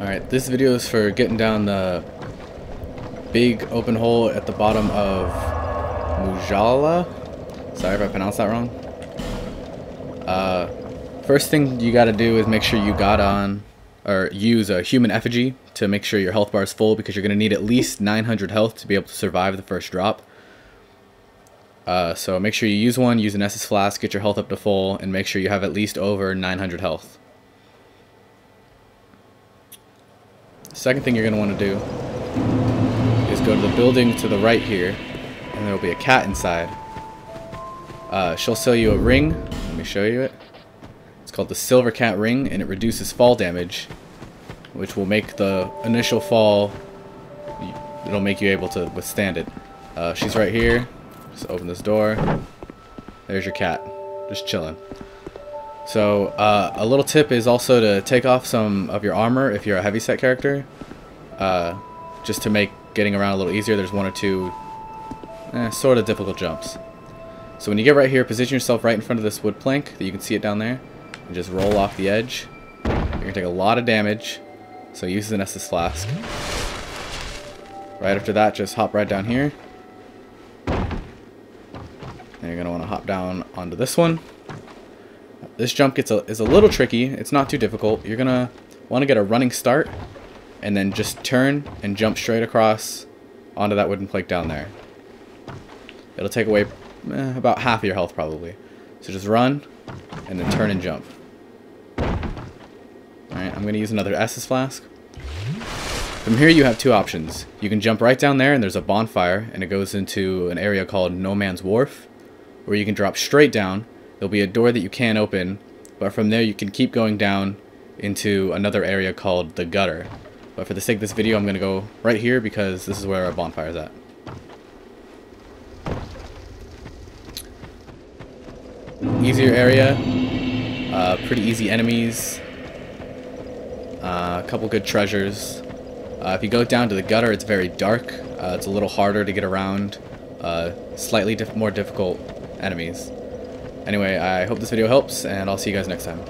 Alright, this video is for getting down the big open hole at the bottom of Mujala. Sorry if I pronounced that wrong. Uh, first thing you gotta do is make sure you got on, or use a human effigy to make sure your health bar is full because you're gonna need at least 900 health to be able to survive the first drop. Uh, so make sure you use one, use an Estus flask, get your health up to full, and make sure you have at least over 900 health. Second thing you're going to want to do is go to the building to the right here, and there will be a cat inside. Uh, she'll sell you a ring. Let me show you it. It's called the Silver Cat Ring, and it reduces fall damage, which will make the initial fall, it'll make you able to withstand it. Uh, she's right here. Just open this door. There's your cat, just chilling. So uh, a little tip is also to take off some of your armor if you're a heavyset character, uh, just to make getting around a little easier. There's one or two eh, sort of difficult jumps. So when you get right here, position yourself right in front of this wood plank that you can see it down there, and just roll off the edge. You're gonna take a lot of damage, so use the Estus flask. Right after that, just hop right down here. And you're gonna want to hop down onto this one. This jump gets a, is a little tricky. It's not too difficult. You're going to want to get a running start and then just turn and jump straight across onto that wooden plank down there. It'll take away eh, about half of your health probably. So just run and then turn and jump. Alright, I'm going to use another Estus flask. From here you have two options. You can jump right down there and there's a bonfire and it goes into an area called No Man's Wharf. where you can drop straight down There'll be a door that you can't open, but from there you can keep going down into another area called the gutter. But for the sake of this video, I'm going to go right here because this is where our bonfire is at. Easier area, uh, pretty easy enemies, uh, a couple good treasures. Uh, if you go down to the gutter, it's very dark. Uh, it's a little harder to get around. Uh, slightly diff more difficult enemies. Anyway, I hope this video helps, and I'll see you guys next time.